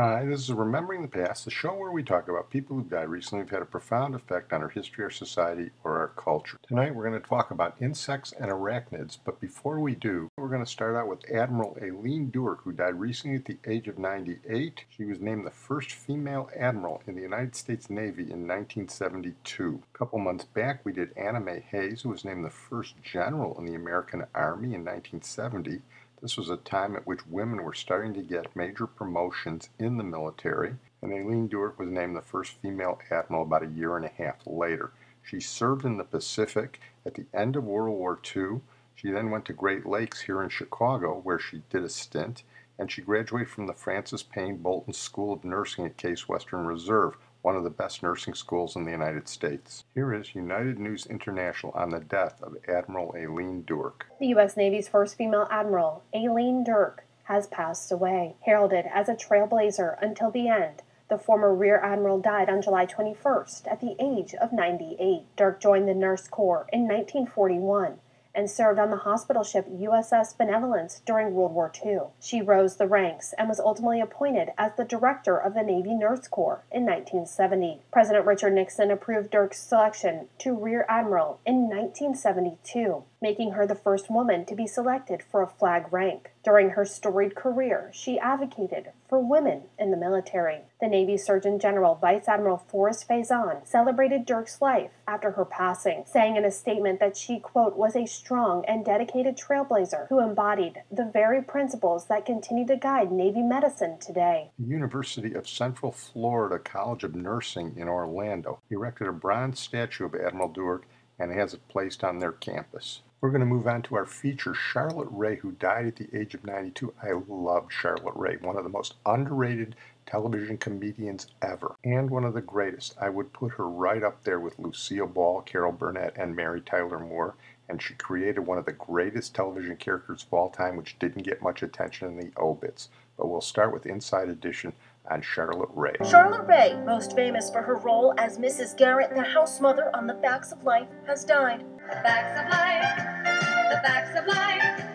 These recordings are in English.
Hi, this is Remembering the Past, the show where we talk about people who died recently who've had a profound effect on our history, our society, or our culture. Tonight we're going to talk about insects and arachnids, but before we do, we're going to start out with Admiral Alene Duerk, who died recently at the age of 98. She was named the first female admiral in the United States Navy in 1972. A couple months back, we did Anna Mae Hayes, who was named the first general in the American Army in 1970. This was a time at which women were starting to get major promotions in the military, and Alene Duerk was named the first female admiral about a year and a half later. She served in the Pacific at the end of World War II. She then went to Great Lakes here in Chicago, where she did a stint, and she graduated from the Frances Payne Bolton School of Nursing at Case Western Reserve, one of the best nursing schools in the United States. Here is United News International on the death of Admiral Alene Duerk. The U.S. Navy's first female admiral, Alene Duerk, has passed away. Heralded as a trailblazer until the end, the former Rear Admiral died on July 21st at the age of 98. Duerk joined the Nurse Corps in 1941 and served on the hospital ship USS Benevolence during World War II. She rose the ranks and was ultimately appointed as the director of the Navy Nurse Corps in 1970. President Richard Nixon approved Duerk's selection to Rear Admiral in 1972, making her the first woman to be selected for a flag rank. During her storied career, she advocated for women in the military. The Navy Surgeon General Vice Admiral Forrest Faison celebrated Duerk's life after her passing, saying in a statement that she, quote, was a strong and dedicated trailblazer who embodied the very principles that continue to guide Navy medicine today. The University of Central Florida College of Nursing in Orlando erected a bronze statue of Admiral Duerk and has it placed on their campus. We're going to move on to our feature, Charlotte Rae, who died at the age of 92. I loved Charlotte Rae, one of the most underrated television comedians ever, and one of the greatest. I would put her right up there with Lucille Ball, Carol Burnett, and Mary Tyler Moore, and she created one of the greatest television characters of all time, which didn't get much attention in the obits. But we'll start with Inside Edition on Charlotte Rae. Charlotte Rae, most famous for her role as Mrs. Garrett, the house mother on The Facts of Life, has died. The facts of life, the facts of life.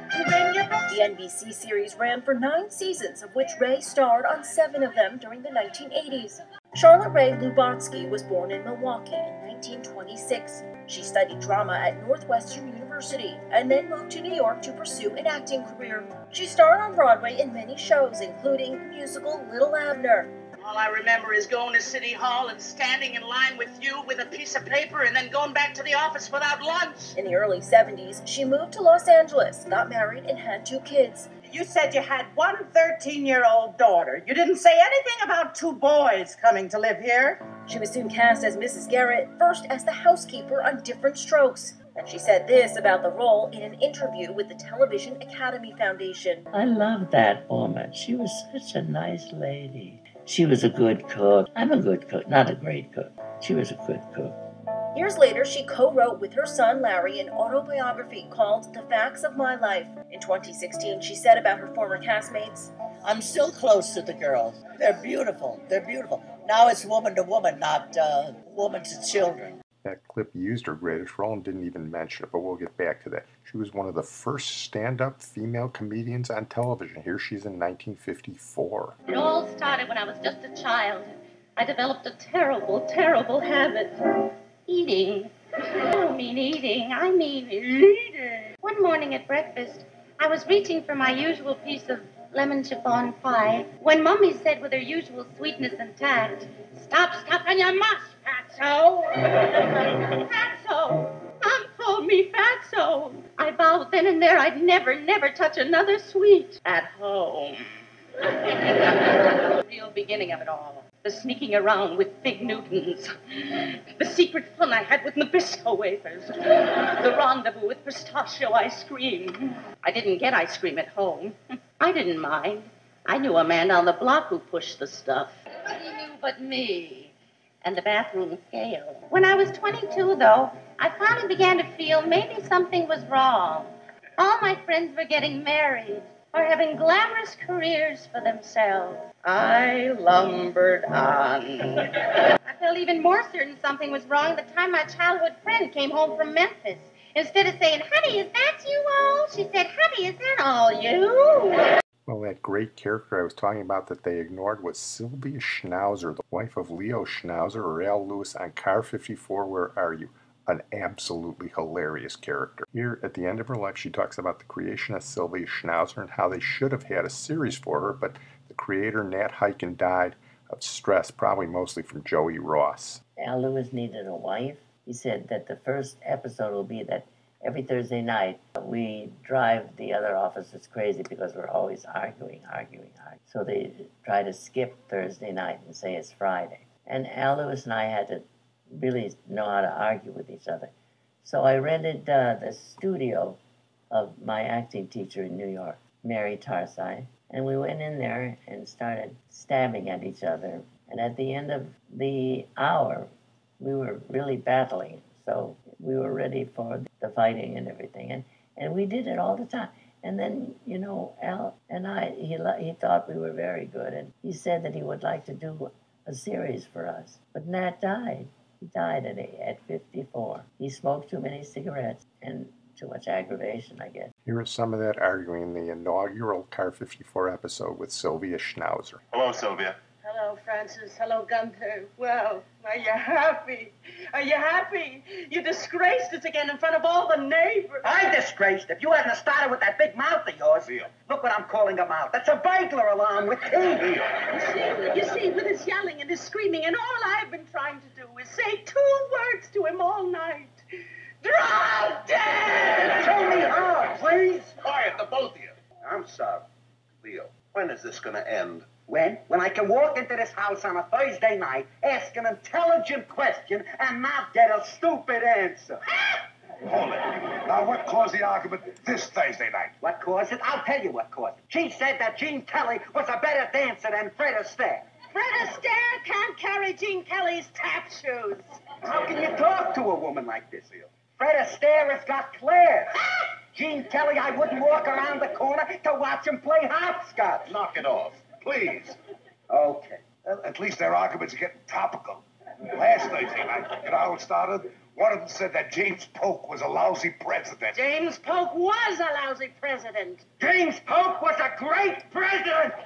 The NBC series ran for nine seasons, of which Rae starred on seven of them during the 1980s. Charlotte Rae Lubotsky was born in Milwaukee in 1926. She studied drama at Northwestern University and then moved to New York to pursue an acting career. She starred on Broadway in many shows, including the musical Little Abner. All I remember is going to City Hall and standing in line with you with a piece of paper and then going back to the office without lunch. In the early 70s, she moved to Los Angeles, got married, and had two kids. You said you had one 13 year old daughter. You didn't say anything about two boys coming to live here. She was soon cast as Mrs. Garrett, first as the housekeeper on Diff'rent Strokes. And she said this about the role in an interview with the Television Academy Foundation. I loved that woman. She was such a nice lady. She was a good cook. I'm a good cook, not a great cook. She was a good cook. Years later, she co wrote with her son Larry an autobiography called The Facts of My Life. In 2016, she said about her former castmates I'm still close to the girls. They're beautiful. They're beautiful. Now it's woman to woman, not uh, woman to children. That clip used her greatest role and didn't even mention it, but we'll get back to that. She was one of the first stand up female comedians on television. Here she's in 1954. It all started when I was just a child. I developed a terrible, terrible habit eating. I don't mean eating, I mean eating. One morning at breakfast, I was reaching for my usual piece of lemon chiffon pie when Mummy said with her usual sweetness and tact, Stop stuffing your mush, Fatso! Fatso! Mom called me Fatso! I vowed then and there I'd never, never touch another sweet at home. the real beginning of it all. The sneaking around with Fig Newtons. The secret fun I had with Nabisco wafers. The rendezvous with pistachio ice cream. I didn't get ice cream at home. I didn't mind. I knew a man on the block who pushed the stuff. Nobody knew but me. And the bathroom scale. When I was 22, though, I finally began to feel maybe something was wrong. All my friends were getting married or having glamorous careers for themselves. I lumbered on. I felt even more certain something was wrong the time my childhood friend came home from Memphis. Instead of saying, Honey, is that you all? She said, Honey, is that all you? Well, that great character I was talking about that they ignored was Sylvia Schnauzer, the wife of Leo Schnauzer or Al Lewis on Car 54, Where Are You? An absolutely hilarious character. Here, at the end of her life, she talks about the creation of Sylvia Schnauzer and how they should have had a series for her, but the creator, Nat Hiken, died of stress, probably mostly from Joey Ross. Al Lewis needed a wife. He said that the first episode will be that every Thursday night, we drive the other officers crazy because we're always arguing, arguing, arguing. So they try to skip Thursday night and say it's Friday. And Al Lewis and I had to really know how to argue with each other. So I rented uh, the studio of my acting teacher in New York, Mary Tarcai, and we went in there and started stabbing at each other. And at the end of the hour, we were really battling. So we were ready for the fighting and everything, and and we did it all the time. And then you know Al and I, he he thought we were very good, and he said that he would like to do a series for us. But Nat died. He died at at 54. He smoked too many cigarettes and too much aggravation, I guess. Here is some of that arguing in the inaugural Car 54 episode with Sylvia Schnauzer. Hello, Sylvia. Hello, Francis. Hello, Gunther. Well, are you happy? Are you happy? You disgraced us again in front of all the neighbors. I disgraced. If you hadn't started with that big mouth of yours, Leo. look what I'm calling a mouth. That's a burglar alarm with key. You see, you see, with his yelling and his screaming, and all I've been trying to do is say two words to him all night. Drop dead! Show me how, please. Quiet, the both of you. I'm sorry. Leo, when is this going to end? When? When I can walk into this house on a Thursday night, ask an intelligent question, and not get a stupid answer. Hold it. Now, what caused the argument this Thursday night? What caused it? I'll tell you what caused it. She said that Gene Kelly was a better dancer than Fred Astaire. Fred Astaire can't carry Gene Kelly's tap shoes. How can you talk to a woman like this, Leo? Fred Astaire has got class. Ah! Gene Kelly, I wouldn't walk around the corner to watch him play hopscotch. Knock it off, please. Okay. Well, at least their arguments are getting topical. Last Thursday night, you know how it started? One of them said that James Polk was a lousy president. James Polk was a lousy president. James Polk was a great president.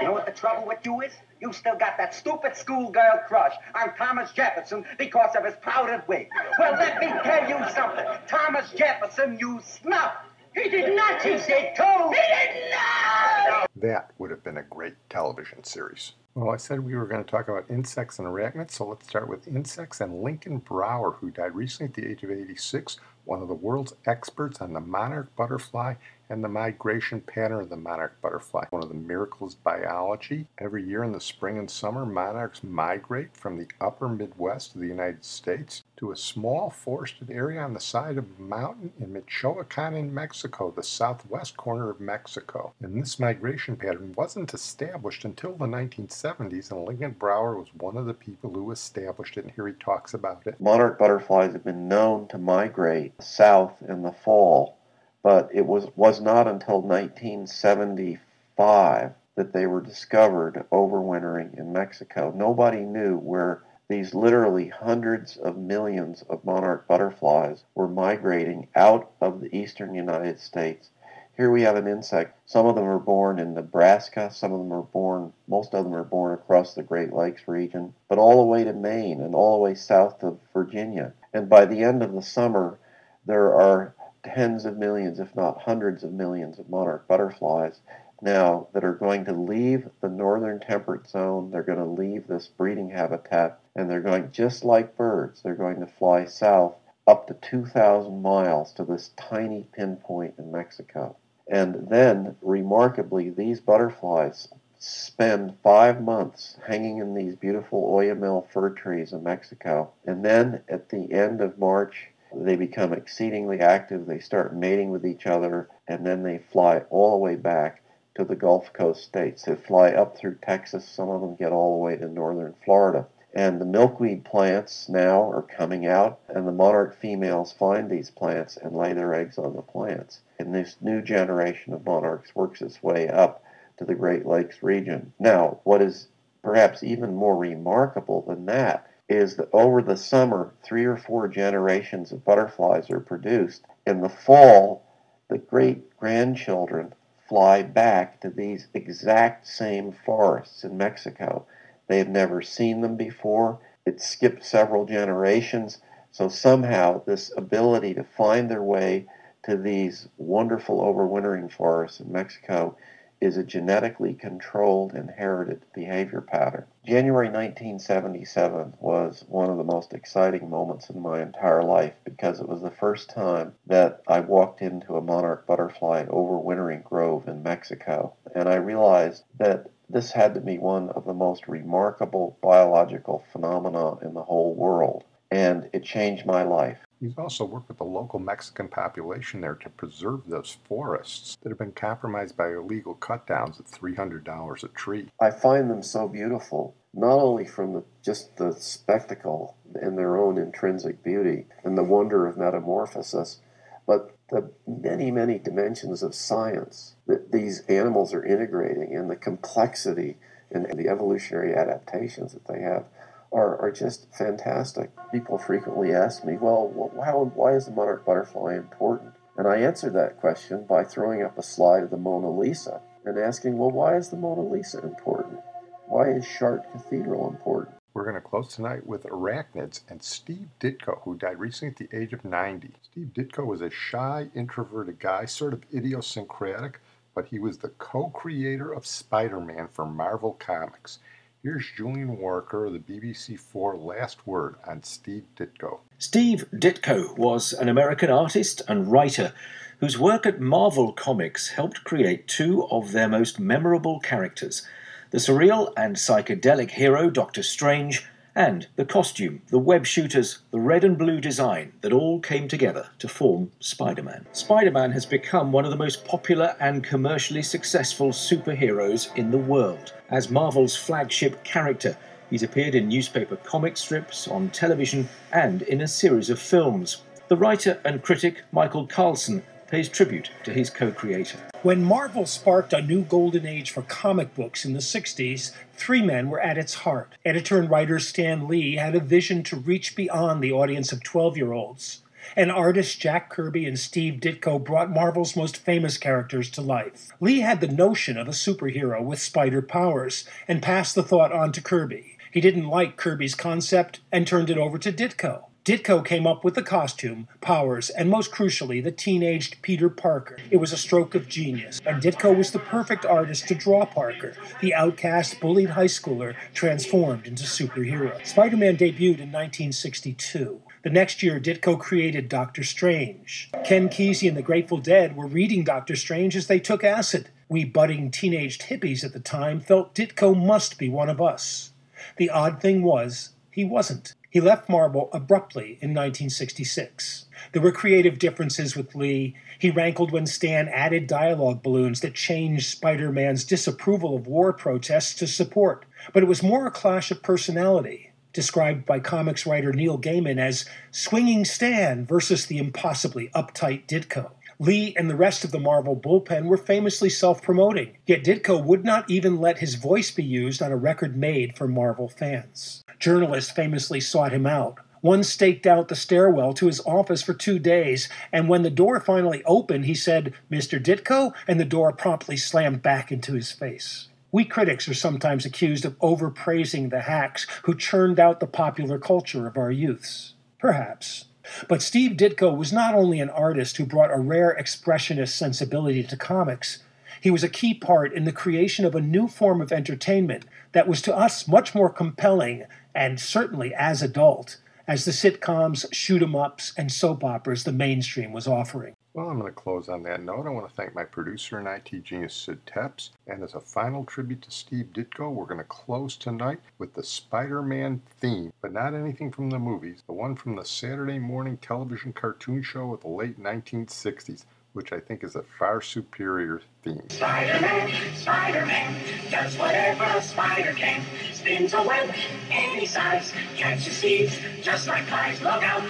You know what the trouble with you is? You still got that stupid schoolgirl crush on Thomas Jefferson because of his powdered wig. Well, let me tell you something. Thomas Jefferson you snuff. He did not. He did too. He did not. That would have been a great television series. Well, I said we were going to talk about insects and arachnids, so let's start with insects and Lincoln Brower, who died recently at the age of 86, one of the world's experts on the monarch butterfly and the migration pattern of the monarch butterfly. One of the miracles of biology. Every year in the spring and summer, monarchs migrate from the upper Midwest of the United States to a small forested area on the side of a mountain in Michoacan in Mexico, the southwest corner of Mexico. And this migration pattern wasn't established until the 1970s, and Lincoln Brower was one of the people who established it, and here he talks about it. Monarch butterflies have been known to migrate south in the fall, but it was, was not until 1975 that they were discovered overwintering in Mexico. Nobody knew where these literally hundreds of millions of monarch butterflies were migrating out of the eastern United States. Here we have an insect. Some of them are born in Nebraska, some of them are born, most of them are born across the Great Lakes region, but all the way to Maine and all the way south of Virginia. And by the end of the summer, there are tens of millions, if not hundreds of millions, of monarch butterflies now that are going to leave the northern temperate zone. They're going to leave this breeding habitat and they're going just like birds. They're going to fly south up to 2,000 miles to this tiny pinpoint in Mexico. And then, remarkably, these butterflies spend five months hanging in these beautiful oyamel fir trees in Mexico. And then at the end of March, they become exceedingly active. They start mating with each other, and then they fly all the way back to the Gulf Coast states. They fly up through Texas. Some of them get all the way to northern Florida. And the milkweed plants now are coming out, and the monarch females find these plants and lay their eggs on the plants. And this new generation of monarchs works its way up to the Great Lakes region. Now, what is perhaps even more remarkable than that is that over the summer, three or four generations of butterflies are produced. In the fall, the great grandchildren fly back to these exact same forests in Mexico. They had never seen them before. It skipped several generations. So somehow, this ability to find their way to these wonderful overwintering forests in Mexico is a genetically controlled inherited behavior pattern. January 1977 was one of the most exciting moments in my entire life because it was the first time that I walked into a monarch butterfly overwintering grove in Mexico. And I realized that this had to be one of the most remarkable biological phenomena in the whole world. And it changed my life. He's also worked with the local Mexican population there to preserve those forests that have been compromised by illegal cut downs at $300 a tree. I find them so beautiful, not only from the, just the spectacle and their own intrinsic beauty and the wonder of metamorphosis, but the many, many dimensions of science that these animals are integrating and the complexity and the evolutionary adaptations that they have are, are just fantastic. People frequently ask me, well, how, why is the monarch butterfly important? And I answer that question by throwing up a slide of the Mona Lisa and asking, well, why is the Mona Lisa important? Why is Chartres Cathedral important? We're going to close tonight with arachnids and Steve Ditko, who died recently at the age of 90. Steve Ditko was a shy, introverted guy, sort of idiosyncratic, but he was the co creator of Spider Man for Marvel Comics. Here's Julian Worricker of the BBC4 Last Word on Steve Ditko. Steve Ditko was an American artist and writer whose work at Marvel Comics helped create two of their most memorable characters the surreal and psychedelic hero Doctor Strange and the costume, the web shooters, the red and blue design that all came together to form Spider Man. Spider Man has become one of the most popular and commercially successful superheroes in the world. As Marvel's flagship character, he's appeared in newspaper comic strips, on television, and in a series of films. The writer and critic Michael Carlson pays tribute to his co creator. When Marvel sparked a new golden age for comic books in the 60s, three men were at its heart. Editor and writer Stan Lee had a vision to reach beyond the audience of 12 year olds. And artists Jack Kirby and Steve Ditko brought Marvel's most famous characters to life. Lee had the notion of a superhero with spider powers and passed the thought on to Kirby. He didn't like Kirby's concept and turned it over to Ditko. Ditko came up with the costume, powers, and most crucially, the teenaged Peter Parker. It was a stroke of genius, and Ditko was the perfect artist to draw Parker, the outcast, bullied high schooler transformed into superhero. Spider Man debuted in 1962. The next year, Ditko created Doctor Strange. Ken Kesey and the Grateful Dead were reading Doctor Strange as they took acid. We budding teenaged hippies at the time felt Ditko must be one of us. The odd thing was, he wasn't. He left Marvel abruptly in 1966. There were creative differences with Lee. He rankled when Stan added dialogue balloons that changed Spider Man's disapproval of war protests to support. But it was more a clash of personality, described by comics writer Neil Gaiman as swinging Stan versus the impossibly uptight Ditko. Lee and the rest of the Marvel bullpen were famously self promoting, yet Ditko would not even let his voice be used on a record made for Marvel fans. Journalists famously sought him out. One staked out the stairwell to his office for two days, and when the door finally opened, he said, Mr. Ditko, and the door promptly slammed back into his face. We critics are sometimes accused of overpraising the hacks who churned out the popular culture of our youths. Perhaps. But Steve Ditko was not only an artist who brought a rare expressionist sensibility to comics, he was a key part in the creation of a new form of entertainment that was to us much more compelling and certainly as adult as the sitcoms, shoot 'em ups, and soap operas the mainstream was offering. Well, I'm going to close on that note. I want to thank my producer and IT genius, Sid Tepps. And as a final tribute to Steve Ditko, we're going to close tonight with the Spider Man theme, but not anything from the movies, the one from the Saturday morning television cartoon show of the late 1960s, which I think is a far superior theme. Spider-Man, Spider-Man, does whatever a spider can. Spins a web any size, catches thieves just like flies. Look out,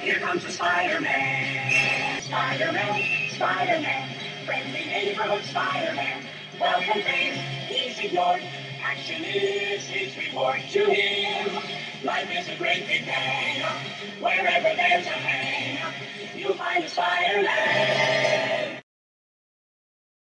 here comes the Spider-Man. Spider-Man, Spider-Man, friendly neighborhood Spider-Man. Welcome fame, he's ignored. Action is his reward to him. Life is a great big bang. Wherever there's a hang, you'll find a Spider-Man.